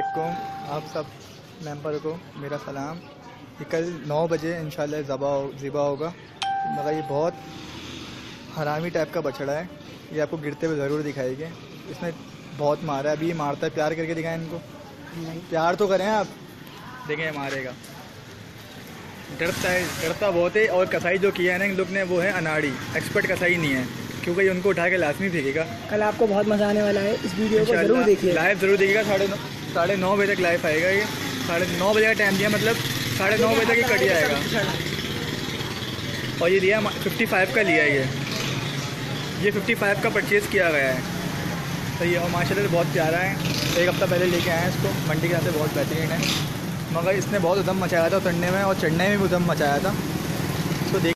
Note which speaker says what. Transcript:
Speaker 1: वालेकुम। आप सब मेंबर को मेरा सलाम। ये कल नौ बजे इंशाल्लाह ज़बा ज़िबा होगा। मगर ये बहुत हरामी टाइप का बछड़ा है। ये आपको गिरते हुए ज़रूर दिखाएगी। इसने बहुत मारा है। अभी ये मारता है। प्यार करके दिखाएँ इनको। प्यार तो करें आप। देखें मारेगा। डरता है डरता बहुत है। और कसाई जो किया है ना इन लोग ने वो है अनाड़ी। एक्सपर्ट कसाई नहीं है। क्योंकि ये उनको उठा के लाजमी फेंकेगा।
Speaker 2: कल आपको बहुत मज़ा आने वाला है। इस वीडियो को ज़रूर देखिए।
Speaker 1: लाइव ज़रूर देखिएगा साढ़े नौ। साढ़े नौ बजे तक लाइफ आएगा ये। साढ़े नौ बजे का टाइम दिया मतलब साढ़े नौ बजे तक ये कट जाएगा। और ये लिया फिफ्टी फाइव का लिया ये। ये फिफ्टी फाइव का परचेज़ किया गया है। तो ये और से बहुत प्यारा है। एक हफ़्ता पहले लेके आए हैं इसको। मंडी के यहाँ से बहुत बेहतरीन है। मगर इसने बहुत उदम मचाया था उतरने में और चढ़ने में भी उदम मचाया था। इसको देख